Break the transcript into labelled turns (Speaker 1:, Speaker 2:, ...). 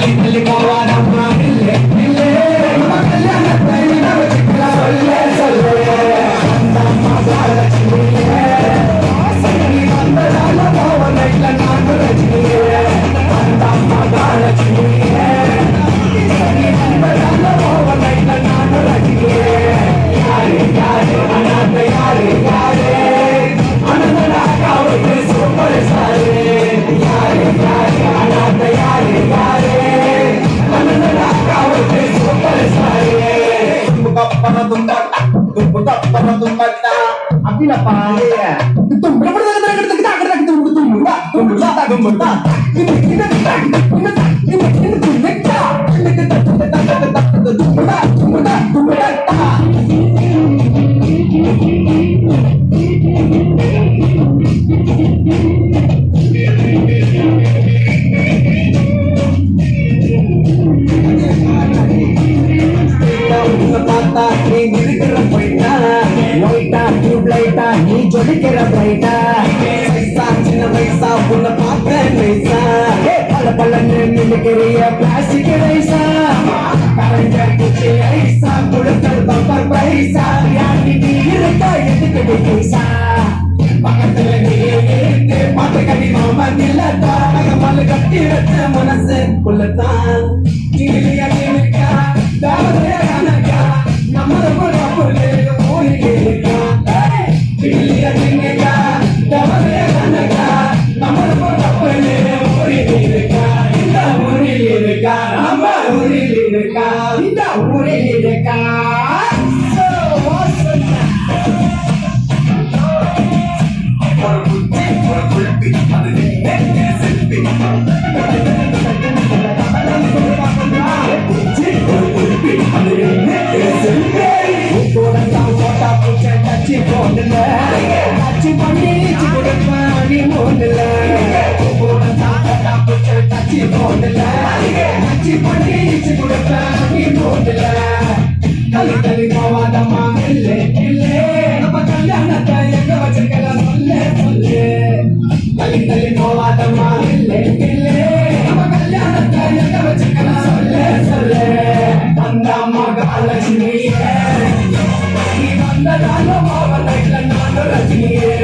Speaker 1: தள்ளி தள்ளி போவாதம்மா அப்படின்னப்பா நீ ஜொலிக்கிற பிரைட்டா வயசா சின்ன வயசா உன்னை பார்த்த வயசா. பல பலன்னு மின்னுக்கிறிய பிளாஸ்டிக் வயசா கரைஞ்ச குச்சி ஐசா கொடுத்தல் பம்பர் பைசா. யாட்டி நீ இருக்கா எதுக்கு நீ பைசா? பக்கத்துல நீ இருந்து பாட்டு கட்டி மாமா இல்லட்டா நகமல்ல கட்டி வச்ச மனசு குள்ளத்தான். இருக்கா நம்ம ஊரில் இருக்கா இந்த ஊரில் இருக்கா பண்ணி கொடுப்பாணி மூடல தள்ளி தள்ளி போவாதம்மா இல்லே இல்லே நம்ம கல்யாணத்தை எங்க வச்சிருக்கலாம் சொல்ல சொல்லு தள்ளி தள்ளி போவாதம்மா இல்லே இல்லே நம்ம கல்யாணத்தை எங்க வச்சிருக்கலாம் சொல்ல சொல்லு அந்த மகாலட்சுமியே நீ வந்ததால மாவன் நைட்ல நானும் ரஜினியே